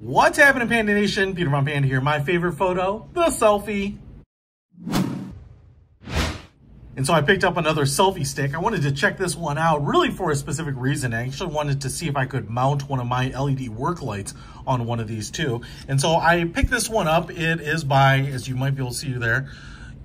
What's happening, Panda Nation? Peter Von Panda here. My favorite photo, the selfie. And so I picked up another selfie stick. I wanted to check this one out really for a specific reason. I actually wanted to see if I could mount one of my LED work lights on one of these too. And so I picked this one up. It is by, as you might be able to see there,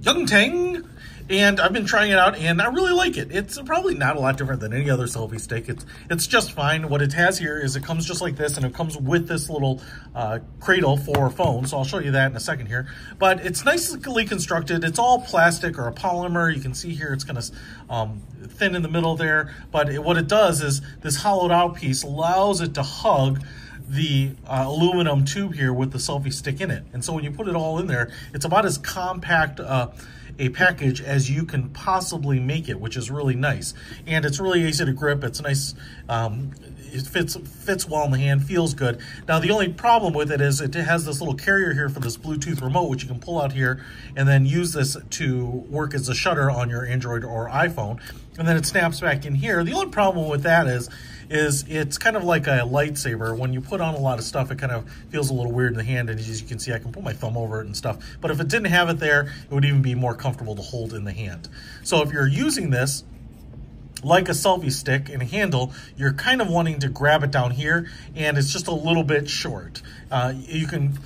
Yongtang and I've been trying it out and I really like it. It's probably not a lot different than any other selfie stick. It's it's just fine. What it has here is it comes just like this and it comes with this little uh, cradle for phone. So I'll show you that in a second here. But it's nicely constructed. It's all plastic or a polymer. You can see here it's kind of um, thin in the middle there. But it, what it does is this hollowed out piece allows it to hug the uh, aluminum tube here with the selfie stick in it. And so when you put it all in there, it's about as compact uh, a package as you can possibly make it, which is really nice. And it's really easy to grip. It's nice. Um, it fits fits well in the hand, feels good. Now the only problem with it is it has this little carrier here for this Bluetooth remote, which you can pull out here and then use this to work as a shutter on your Android or iPhone. And then it snaps back in here. The only problem with that is is it's kind of like a lightsaber. When you put on a lot of stuff, it kind of feels a little weird in the hand. And as you can see, I can put my thumb over it and stuff. But if it didn't have it there, it would even be more comfortable to hold in the hand. So if you're using this, like a selfie stick and a handle, you're kind of wanting to grab it down here and it's just a little bit short. Uh, you can,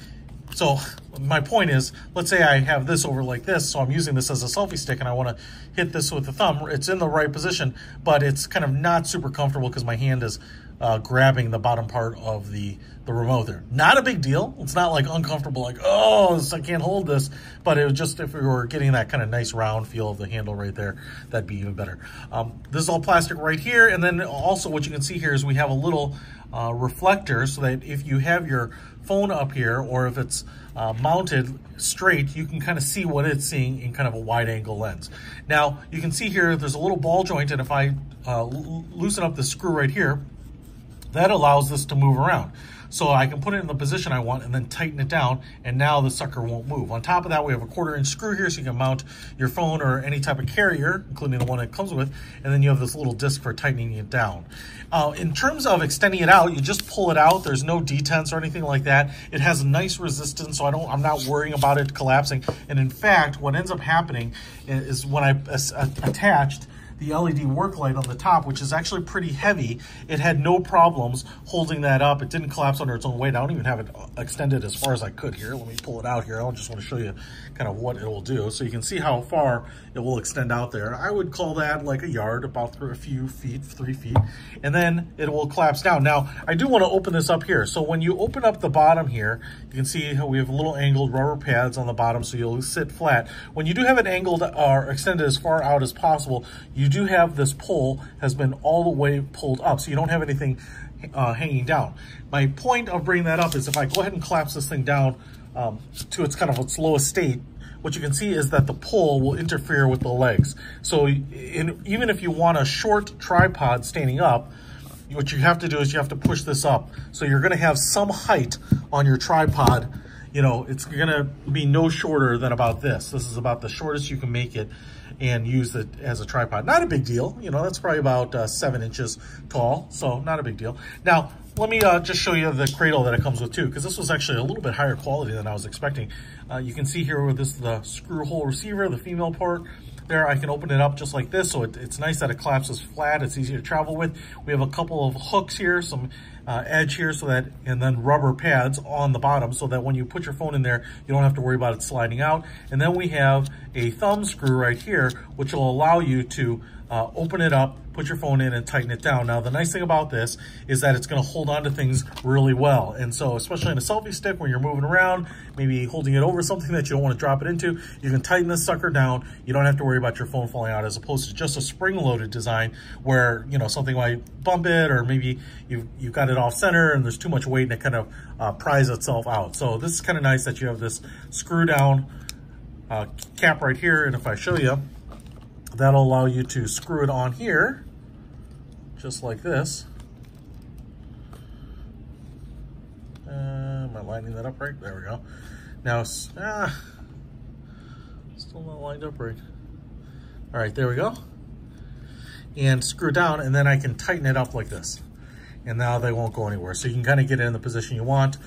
so my point is, let's say I have this over like this, so I'm using this as a selfie stick and I want to hit this with the thumb. It's in the right position, but it's kind of not super comfortable because my hand is uh, grabbing the bottom part of the, the remote there. Not a big deal. It's not like uncomfortable, like, oh, I can't hold this. But it was just if we were getting that kind of nice round feel of the handle right there, that'd be even better. Um, this is all plastic right here. And then also what you can see here is we have a little uh, reflector so that if you have your phone up here or if it's uh, mounted straight, you can kind of see what it's seeing in kind of a wide angle lens. Now you can see here there's a little ball joint and if I uh, loosen up the screw right here, that allows this to move around. So I can put it in the position I want and then tighten it down and now the sucker won't move. On top of that, we have a quarter inch screw here so you can mount your phone or any type of carrier, including the one it comes with, and then you have this little disc for tightening it down. Uh, in terms of extending it out, you just pull it out. There's no detents or anything like that. It has a nice resistance, so I don't, I'm not worrying about it collapsing. And in fact, what ends up happening is when I attached, the LED work light on the top, which is actually pretty heavy. It had no problems holding that up. It didn't collapse under its own weight. I don't even have it extended as far as I could here. Let me pull it out here. I just want to show you kind of what it will do. So you can see how far it will extend out there. I would call that like a yard, about a few feet, three feet, and then it will collapse down. Now, I do want to open this up here. So when you open up the bottom here, you can see how we have little angled rubber pads on the bottom so you'll sit flat. When you do have it angled uh, or extended as far out as possible, you do have this pole has been all the way pulled up, so you don't have anything uh, hanging down. My point of bringing that up is if I go ahead and collapse this thing down um, to its kind of its lowest state, what you can see is that the pole will interfere with the legs. So in, even if you want a short tripod standing up, what you have to do is you have to push this up. So you're gonna have some height on your tripod. You know, it's gonna be no shorter than about this. This is about the shortest you can make it and use it as a tripod. Not a big deal. You know, that's probably about uh, seven inches tall, so not a big deal. Now, let me uh, just show you the cradle that it comes with too, because this was actually a little bit higher quality than I was expecting. Uh, you can see here with this the screw hole receiver, the female port, there I can open it up just like this so it, it's nice that it collapses flat it's easy to travel with we have a couple of hooks here some uh, edge here so that and then rubber pads on the bottom so that when you put your phone in there you don't have to worry about it sliding out and then we have a thumb screw right here which will allow you to uh, open it up put your phone in and tighten it down. Now, the nice thing about this is that it's gonna hold on to things really well. And so, especially in a selfie stick when you're moving around, maybe holding it over something that you don't wanna drop it into, you can tighten this sucker down. You don't have to worry about your phone falling out as opposed to just a spring-loaded design where, you know, something might bump it or maybe you've, you've got it off center and there's too much weight and it kind of uh, pries itself out. So this is kind of nice that you have this screw down uh, cap right here. And if I show you, that'll allow you to screw it on here just like this. Uh, am I lining that up right? There we go. Now, ah, still not lined up right. All right, there we go. And screw down, and then I can tighten it up like this. And now they won't go anywhere. So you can kind of get it in the position you want.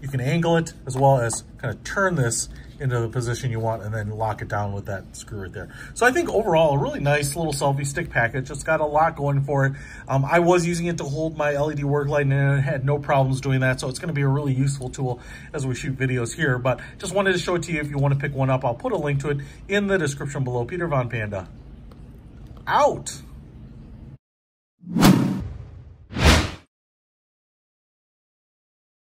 You can angle it as well as kind of turn this into the position you want and then lock it down with that screw right there. So I think overall, a really nice little selfie stick package. It's got a lot going for it. Um, I was using it to hold my LED work light and it had no problems doing that. So it's gonna be a really useful tool as we shoot videos here. But just wanted to show it to you if you wanna pick one up. I'll put a link to it in the description below. Peter Von Panda, out.